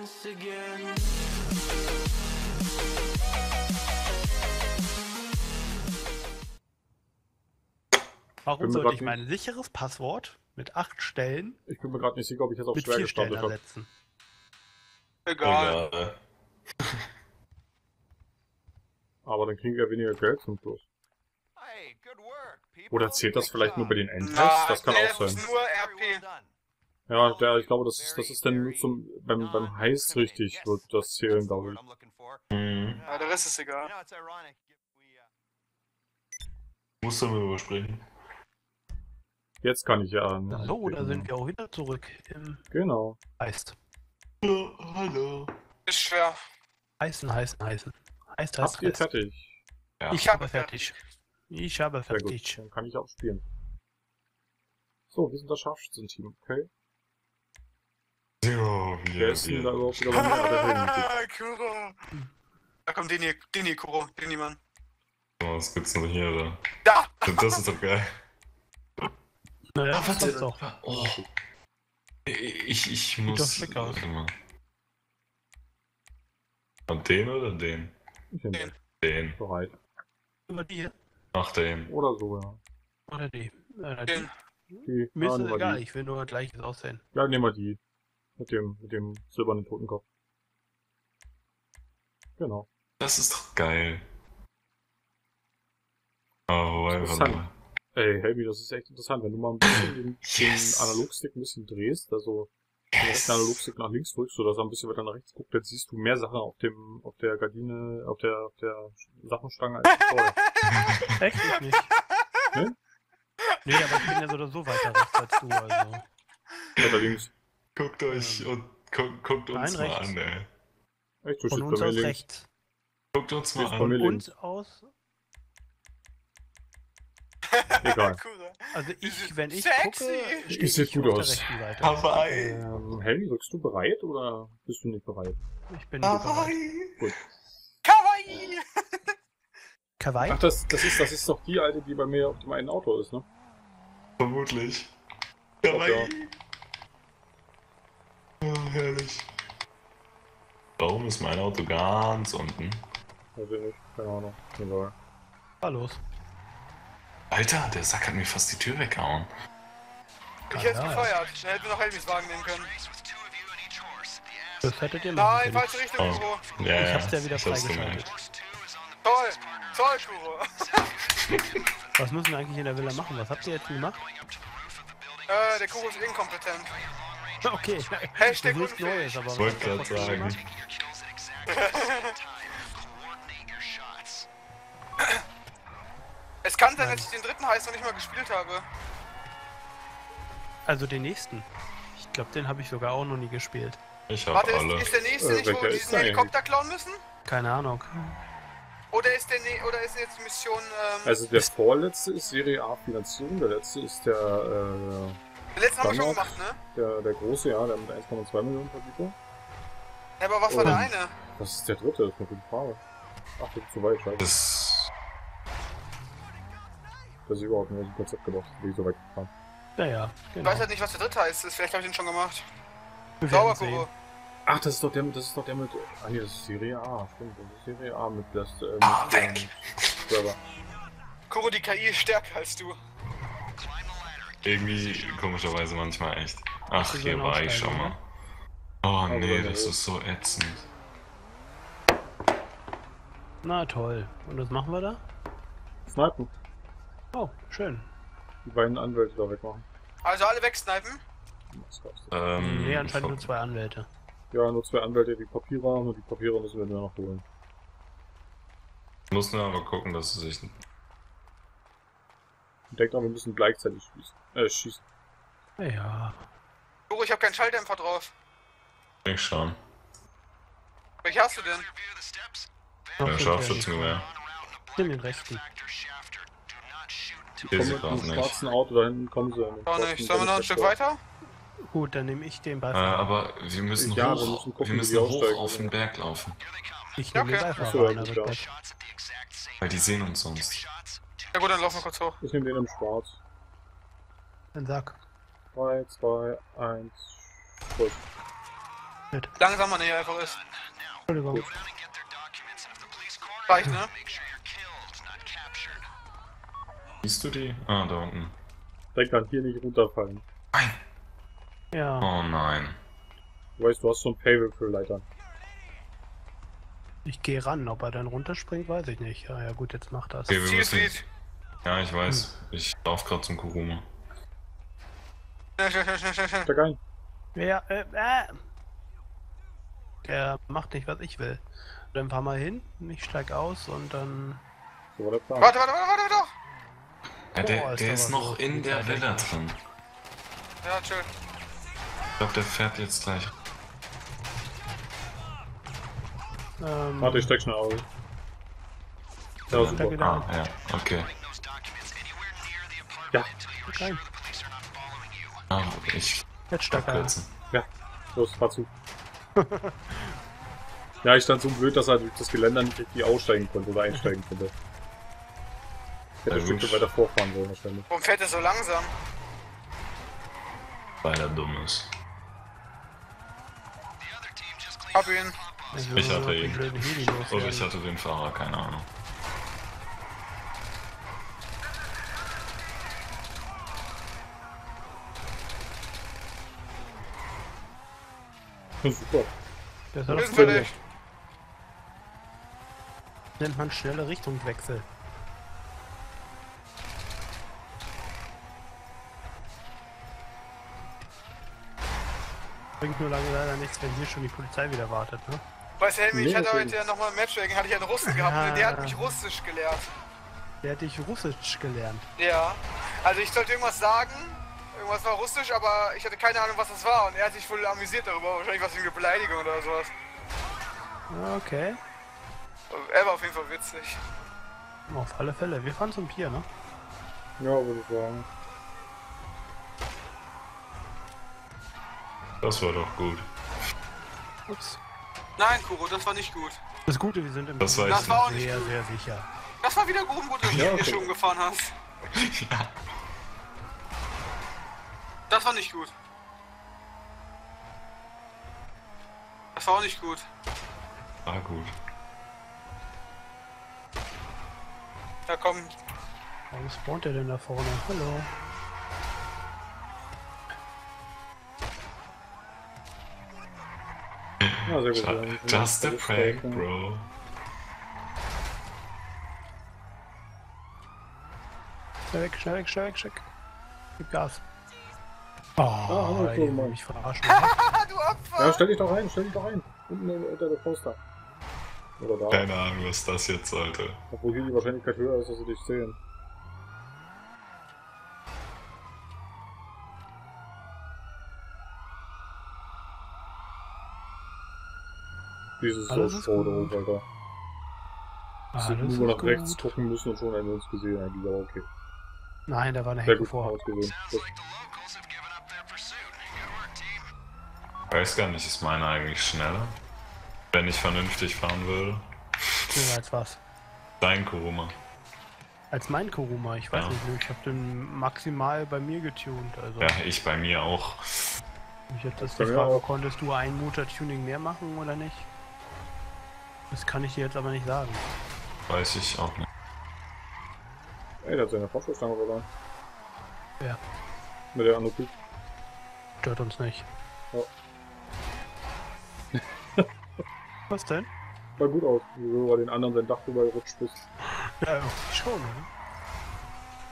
once again. Warum sollte ich mein sicheres Passwort mit acht Stellen Ich bin mir gerade nicht sicher, ob ich jetzt auf mit schwer vier Stellen gestartet habe. ersetzen? Egal. Egal. Aber dann kriegen wir weniger Geld zum Schluss. Oder zählt das vielleicht nur bei den Endtests? Das kann auch sein. Ja, der, ich glaube, das ist, das ist dann nur zum, beim, beim Heist richtig, wird das zählen, glaube ich. Mhm. Ja, der Rest ist egal. know, it's ironic. We, Musst du mal überspringen. Jetzt kann ich ja. So, da sind wir auch wieder zurück im Genau. Heist. Ja, hallo. Ist schwer. Heißen, heißen, heißen. Heißt, heißt, Habt ihr fertig? Ja. Ich habe fertig. Ich habe Sehr gut. fertig. Dann kann ich auch spielen. So, wir sind das Scharfschützen-Team, okay? Ist denn da überhaupt wieder? Ah, der Kuro. Da kommt den hier, den hier, Kuro. Den hier, Mann. Was gibt's denn hier? Da? Da! Das ist doch geil. Naja, Ah, warte. ist doch. Oh. Ich, ich doch muss. schick aus. Warte mal. Und den oder den? Den. Den. bereit. Über die hier? Ach, den. Oder so, ja. Oder die? Äh, die. Den. Die, Mir ist egal, die. ich will nur gleiches aussehen. Ja, nehmen wir die. Mit dem, mit dem silbernen Totenkopf. Genau. Das ist doch geil. Oh, Interessant. Ey, Helmi, das ist echt interessant. Wenn du mal ein bisschen den, Yes. den Analogstick ein bisschen drehst, also den rechten Analogstick nach links drückst oder so ein bisschen weiter nach rechts guckt, dann siehst du mehr Sachen auf dem, auf der Gardine, auf der, auf der Sachenstange als vorher. Echt ich nicht. Ne? Nee, aber ich bin ja so oder so weiter rechts als du, also. Allerdings. Guckt euch und guckt, guckt uns Nein, mal rechts. an, ey. Echt, du Von uns aus links. rechts. Guckt uns mal an. Von uns aus, Egal. Also ich, wenn ich Sexy. gucke, stehe Ich seh ich gut auf aus. der rechten Seite. Hawaii. Ähm, Helmi, drückst du bereit oder bist du nicht bereit? Ich bin bereit. Hawaii. Kawaii! Kawaii? Ach, das, das ist, das ist doch die alte, die bei mir auf dem einen Auto ist, ne? Vermutlich. ja. Herrlich. Warum ist mein Auto ganz unten? Weiß ich nicht, keine Ahnung. Egal. War los. Alter, der Sack hat mir fast die Tür weggehauen. Ich hätte ja. gefeuert. Hätten wir noch Helmis Wagen nehmen können. Das hättet ihr machen Nein, können. falsche Richtung, Oh. Kuro. Ja, Ich hab's ja wieder ich hab's freigeschaltet. Toll. Toll, Kuro. Was müssen wir eigentlich in der Villa machen? Was habt ihr jetzt gemacht? Äh, der Kuro ist inkompetent. Okay. Hashtag du willst unfähig. Neues, aber was trotzdem sagen. Es kann sein, dass ich den dritten Heiß noch nicht mal gespielt habe. Also den nächsten. Ich glaube, den habe ich sogar auch noch nie gespielt. Ich hab Warte, alle. ist, ist der nächste Äh, nicht, wo wir ist diesen Helikopter klauen müssen? Keine Ahnung. Oder ist der ne oder ist jetzt die Mission, ähm, Also der vorletzte ist Serie A Finanzierung, der letzte ist der, äh, den letzten haben wir schon gemacht, ne? der, der große, ja, der mit 1,2 Millionen Vergütung. Ja, aber was war der eine? Das ist der dritte, das ist eine gute Frage. Ach, das ist zu weit, scheiße. Das. Das ist überhaupt nicht dem Konzept gedacht, wie so weit gefahren. Naja, Ich genau. weiß halt nicht, was der dritte heißt. Vielleicht habe ich den schon gemacht. Wir Sauber, werden sehen. Kuro. Ach, das ist doch der mit, das ist doch der mit, ah nee, das ist Serie A, stimmt, das ist Serie A mit das, äh, mit, Ah, ähm, weg! Server. Kuro, die KI ist stärker als du. Irgendwie komischerweise manchmal echt. Ach, hier war ich schon mal. ne? Oh Also, nee, das ist so ätzend. Na toll. Und was machen wir da? Snipen. Oh, schön. Die beiden Anwälte da wegmachen. Also alle wegsnipen. Äh? Ähm, nee, anscheinend nur zwei Anwälte. Ja, nur zwei Anwälte, die Papiere haben und die Papiere müssen wir nur noch holen. Muss nur aber gucken, dass es sich. Und denkt dran, wir müssen gleichzeitig schießen. Äh, schießen. Ja. Kuro, ich habe keinen Schalldämpfer drauf. Ich schauen. Welche hast du denn? Ja, Scharfschützengewehr. Nimm den rechten. Die Hier kommen mit einem nicht. schwarzen Auto, da hinten kommen sie. Auch schwarzen nicht. Sollen wir noch ein Stück weiter? Gut, dann nehme ich den Äh, Beifahrer. aber wir müssen Ja, wir hoch. müssen gucken, wir müssen hoch auf den Berg laufen. ich nehme den okay. Ja, Beifahrer. ja. Weil die sehen uns sonst. Ja gut, dann laufen wir kurz hoch. Ich nehme den im Schwarz. Dann sag. 3, 2, 1, Schuss. Langsamer näher einfach ist. Entschuldigung. Reicht, ne? Siehst du die? Ah, da unten. Der kann hier nicht runterfallen. Ja. Oh nein. Du weißt, du hast so ein Paywall für Leitern. Ich gehe ran. Ob er dann runterspringt, weiß ich nicht. Ja, ja gut, jetzt macht das. Okay, wir müssen. Ja, ich weiß. Ich lauf gerade zum Kuruma. Schnell, schnell, schnell, schnell, schnell, schnell. Steig ein. Ja, äh, äh. Der macht nicht, was ich will. Dann fahr mal hin, ich steig aus und dann. So war der Plan. Warte, warte, warte, warte, doch! Ja, der, Boah, ist der ist so noch in der. Villa drin. Ja, chill. Ich glaube, der fährt jetzt gleich. Ähm, Warte, ich steig schnell aus. Ja, Steig super. wieder Ah, ja, okay. Ja, Rein. Ah, ich Jetzt ein. abkürzen. los, fahr zu. ja, ich stand so blöd, dass er durch das Geländer nicht richtig aussteigen konnte oder einsteigen konnte. Hätte ein Ja, Stückchen weiter vorfahren sollen wahrscheinlich. Warum fährt er so langsam? Weil er dumm ist. Hab ihn. Ich, Ich hatte ihn. Oder ich hatte den Fahrer, keine Ahnung. Super. Das Wir doch sind cool. fertig. Nennt man schnelle Richtungswechsel. Bringt nur lange leider nichts, wenn hier schon die Polizei wieder wartet, ne? Weißt du, Helmi, ich hatte heute ja nochmal ein Matchmaking, hatte ich einen Russen gehabt, und der hat mich Russisch gelehrt. Der hat dich Russisch gelernt. Ja. Also ich sollte irgendwas sagen, irgendwas war Russisch, aber ich hatte keine Ahnung, was das war. Und er hat sich wohl amüsiert darüber, wahrscheinlich was wie eine Beleidigung oder sowas. Okay. Er war auf jeden Fall witzig. Auf alle Fälle. Wir fahren zum Pier, ne? Ja, würde ich sagen. Das war doch gut. Ups. Nein, Kuro, das war nicht gut. Das Gute, wir sind im Das Das war auch nicht sehr, gut. sehr sicher. Das war wieder gut, wo du Ja, hier okay. schon gefahren hast. ja. Das war nicht gut. Das war auch nicht gut. War gut. Ja, komm. Warum spawnt der denn da vorne? Hallo. Ja, sehr gut. Just a prank, bro. Schnell weg, schnell weg, schnell weg, schnell weg. Gib Gas. Oh, hallo, ey, die Mann. mich verarschen. Du Opfer! Ja, stell dich doch rein, stell dich doch rein. Unten unter der Poster. Oder da. Keine Ahnung, was das jetzt sollte. Obwohl hier die Wahrscheinlichkeit höher ist, dass sie dich sehen. Dieses gut. Alter. Ah, Sie das nur ist nach rechts gucken müssen und schon wir uns gesehen eigentlich, aber okay. Nein, da war eine Hecke vor. ausgesehen. Das, weiß gar nicht, ist meine eigentlich schneller? Wenn ich vernünftig fahren würde. Schneller als was. Dein Kuruma. Als mein Kuruma, ich weiß Ja. nicht, ich habe den maximal bei mir getuned. Also Ja, ich bei mir auch. ich hätte das Bei die Frage, konntest du ein Motor Tuning mehr machen oder nicht? Das kann ich dir jetzt aber nicht sagen. Weiß ich auch nicht. ey, der hat seine Fahrstuhlstange verloren. Ja. Mit der andere Typ. Stört uns nicht. Ja. Was denn? Sah gut aus, wie du über den anderen sein Dach drüber gerutscht bist. Ja, irgendwie schon, oder?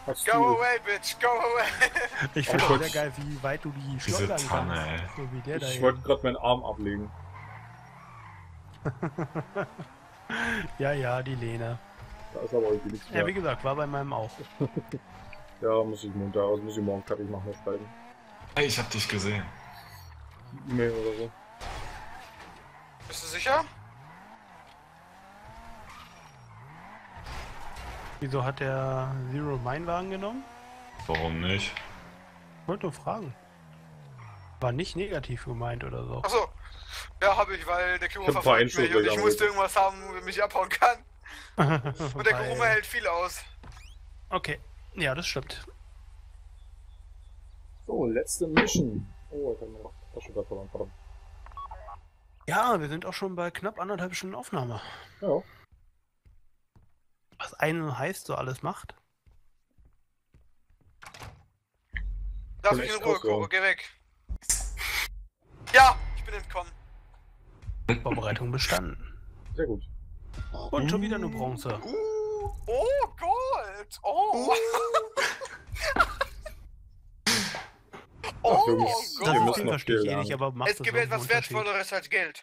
Hast Go du. away, bitch, go away! Ich finde Oh sehr geil, wie weit du die Diese schleudern Tanne, kannst. ey. So wie der Ich wollte gerade meinen Arm ablegen. Ja, ja, die Lene. Da ist aber irgendwie nichts Ja, mehr. wie gesagt, war bei meinem auch. Ja, muss ich Montag, also muss ich morgen fertig machen, das Schreiben. Hey, ich hab dich gesehen. E-Mail oder so. Bist du sicher? Wieso hat der Zero meinen Wagen genommen? Warum nicht? Ich wollte nur fragen. War nicht negativ gemeint oder so. Achso. Ja, habe ich, weil der paar verfolgt mich und ich musste irgendwas haben, womit mich abhauen kann. Und der Kuruma hält viel aus. Okay, ja, das stimmt. So, letzte Mission. Oh, ich hab mir noch Tasche da verloren, verdammt. Ja, wir sind auch schon bei knapp anderthalb Stunden Aufnahme. Ja. Was einen heißt, so alles macht. Lass mich in Ruhe. Koro, geh weg. Ja, ich bin entkommen. Vorbereitung bestanden. Sehr gut. Und schon wieder eine Bronze. Oh, Gold! Oh! Ach, oh, Jungs, Das Wir Gold! noch verstehe ich eh nicht, aber macht Es das gibt etwas? Wertvolleres als Geld.